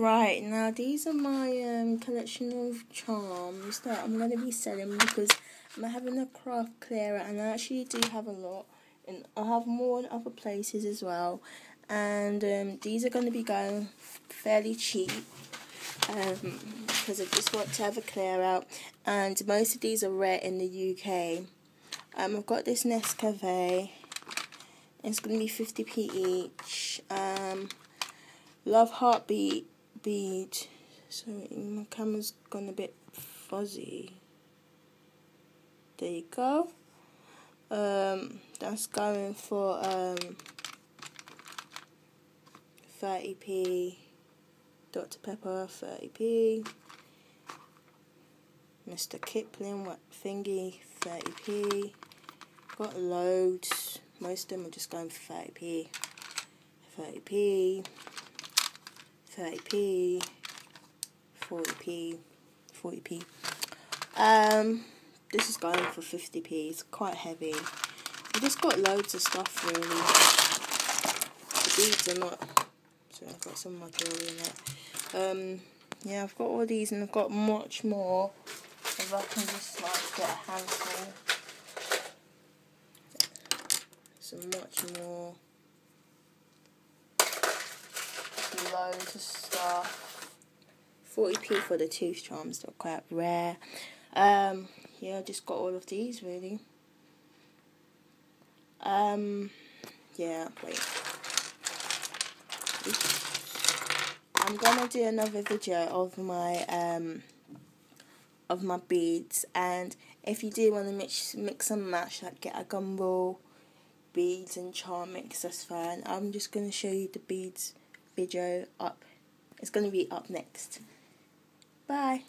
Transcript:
Right, now these are my um, collection of charms that I'm going to be selling because I'm having a craft clearer and I actually do have a lot and I have more in other places as well and um, these are going to be going fairly cheap um, because I just want to have a clear out and most of these are rare in the UK. Um, I've got this Nescafe, it's going to be 50p each. Um, Love Heartbeat bead. So my camera's gone a bit fuzzy. There you go. Um, that's going for um, 30p. Dr. Pepper, 30p. Mr. Kipling, what thingy, 30p. Got loads. Most of them are just going for 30p. 30p. 30p, 40p, 40p. Um, this is going for 50p. It's quite heavy. I just got loads of stuff really. The beads are not. So I've got some more jewelry in it. Um, yeah, I've got all these and I've got much more. If I can just like get a handful. So much more. Loads of stuff. 40p for the tooth charms, they're quite rare. Um, yeah, I just got all of these really. Um, yeah, wait. I'm gonna do another video of my um of my beads and if you do want to mix mix and match like get a gumball beads and charm mix that's fine I'm just gonna show you the beads video up. It's going to be up next. Bye.